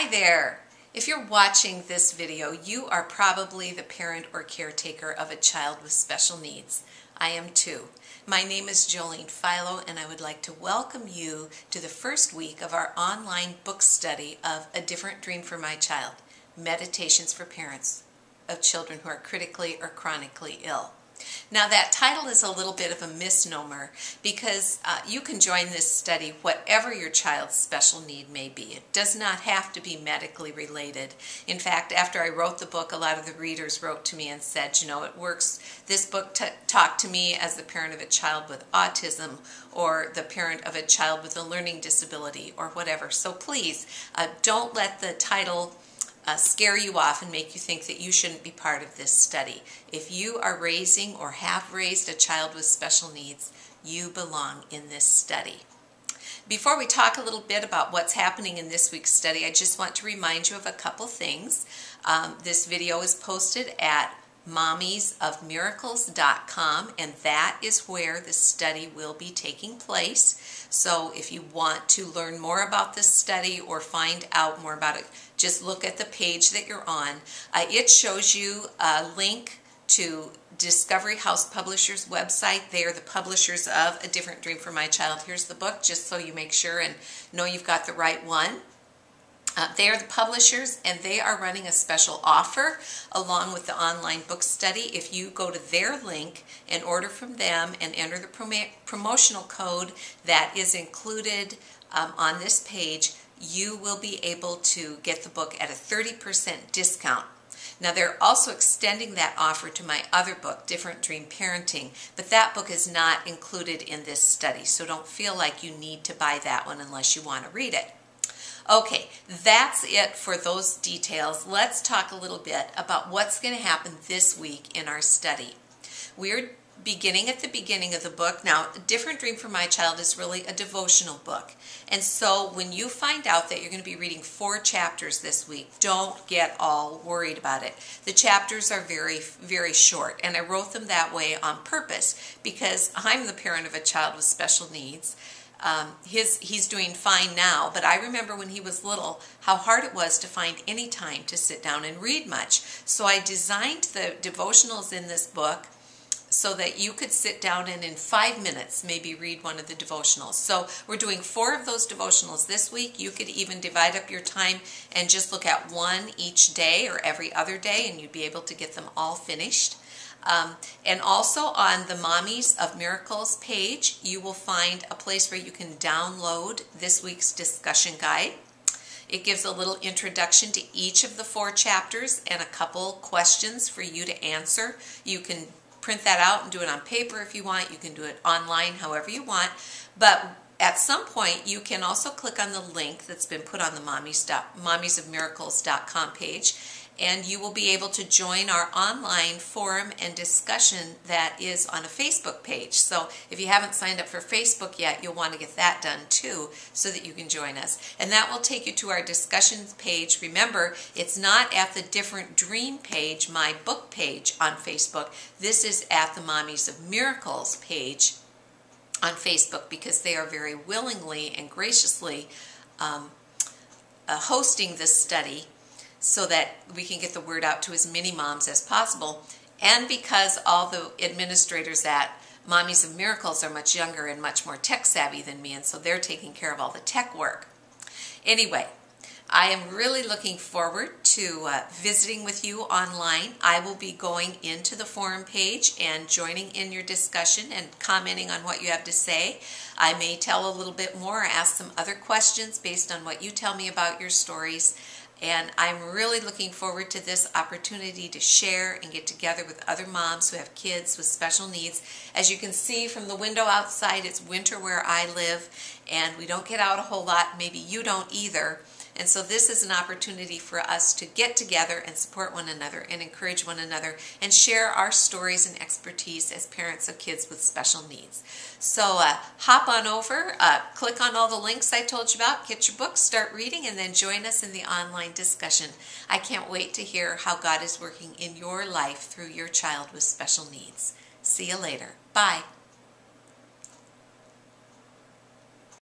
Hi there! If you're watching this video, you are probably the parent or caretaker of a child with special needs. I am too. My name is Jolene Philo and I would like to welcome you to the first week of our online book study of A Different Dream for My Child, Meditations for Parents of Children Who Are Critically or Chronically Ill. Now that title is a little bit of a misnomer because uh, you can join this study whatever your child's special need may be. It does not have to be medically related. In fact, after I wrote the book, a lot of the readers wrote to me and said, you know, it works. This book talked to me as the parent of a child with autism or the parent of a child with a learning disability or whatever. So please, uh, don't let the title uh, scare you off and make you think that you shouldn't be part of this study. If you are raising or have raised a child with special needs, you belong in this study. Before we talk a little bit about what's happening in this week's study, I just want to remind you of a couple things. Um, this video is posted at mommiesofmiracles.com and that is where the study will be taking place. So if you want to learn more about this study or find out more about it, just look at the page that you're on. Uh, it shows you a link to Discovery House Publishers website. They are the publishers of A Different Dream for My Child. Here's the book just so you make sure and know you've got the right one. Uh, they are the publishers and they are running a special offer along with the online book study. If you go to their link and order from them and enter the prom promotional code that is included um, on this page, you will be able to get the book at a 30% discount. Now they're also extending that offer to my other book, Different Dream Parenting, but that book is not included in this study, so don't feel like you need to buy that one unless you want to read it. Okay, that's it for those details. Let's talk a little bit about what's going to happen this week in our study. We're beginning at the beginning of the book. Now, a Different Dream for My Child is really a devotional book. And so when you find out that you're going to be reading four chapters this week, don't get all worried about it. The chapters are very, very short. And I wrote them that way on purpose because I'm the parent of a child with special needs. Um, his he's doing fine now, but I remember when he was little how hard it was to find any time to sit down and read much. So I designed the devotionals in this book so that you could sit down and in five minutes maybe read one of the devotionals. So we're doing four of those devotionals this week. You could even divide up your time and just look at one each day or every other day, and you'd be able to get them all finished. Um, and also on the Mommies of Miracles page, you will find a place where you can download this week's discussion guide. It gives a little introduction to each of the four chapters and a couple questions for you to answer. You can print that out and do it on paper if you want. You can do it online however you want. But at some point, you can also click on the link that's been put on the Mommies, mommiesofmiracles.com page and you will be able to join our online forum and discussion that is on a Facebook page. So if you haven't signed up for Facebook yet, you'll want to get that done too so that you can join us. And that will take you to our discussions page. Remember, it's not at the Different Dream page, my book page on Facebook. This is at the Mommies of Miracles page on Facebook because they are very willingly and graciously um, uh, hosting this study so that we can get the word out to as many moms as possible. And because all the administrators at Mommies of Miracles are much younger and much more tech savvy than me, and so they're taking care of all the tech work. Anyway, I am really looking forward to uh, visiting with you online. I will be going into the forum page and joining in your discussion and commenting on what you have to say. I may tell a little bit more, ask some other questions based on what you tell me about your stories. And I'm really looking forward to this opportunity to share and get together with other moms who have kids with special needs. As you can see from the window outside, it's winter where I live, and we don't get out a whole lot. Maybe you don't either. And so this is an opportunity for us to get together and support one another and encourage one another and share our stories and expertise as parents of kids with special needs. So uh, hop on over, uh, click on all the links I told you about, get your book, start reading, and then join us in the online discussion. I can't wait to hear how God is working in your life through your child with special needs. See you later. Bye.